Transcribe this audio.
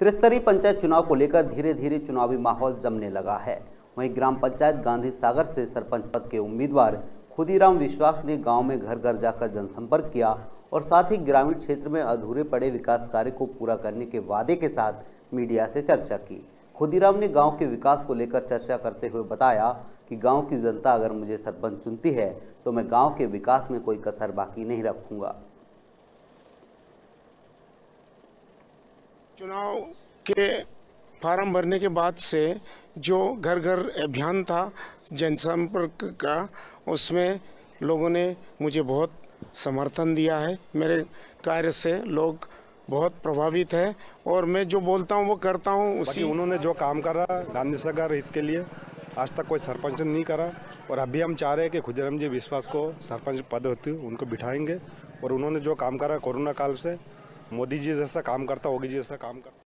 त्रिस्तरीय पंचायत चुनाव को लेकर धीरे धीरे चुनावी माहौल जमने लगा है। वहीं ग्राम पंचायत गांधी सागर से सरपंच पद के उम्मीदवार खुदीराम विश्वास ने गाँव में घर घर जाकर जनसंपर्क किया और साथ ही ग्रामीण क्षेत्र में अधूरे पड़े विकास कार्य को पूरा करने के वादे के साथ मीडिया से चर्चा की। खुदीराम ने गाँव के विकास को लेकर चर्चा करते हुए बताया कि गाँव की जनता अगर मुझे सरपंच चुनती है तो मैं गाँव के विकास में कोई कसर बाकी नहीं रखूँगा। चुनाव के फार्म भरने के बाद से जो घर घर अभियान था जनसंपर्क का उसमें लोगों ने मुझे बहुत समर्थन दिया है। मेरे कार्य से लोग बहुत प्रभावित है और मैं जो बोलता हूँ वो करता हूँ उसी उन्होंने जो काम करा गांधी सागर हित के लिए आज तक कोई सरपंच नहीं करा और अभी हम चाह रहे हैं कि खुदीराम जी विश्वास को सरपंच पद होती उनको बिठाएँगे और उन्होंने जो काम करा कोरोना काल से मोदी जी जैसा काम करता होगी जी जैसा काम करता।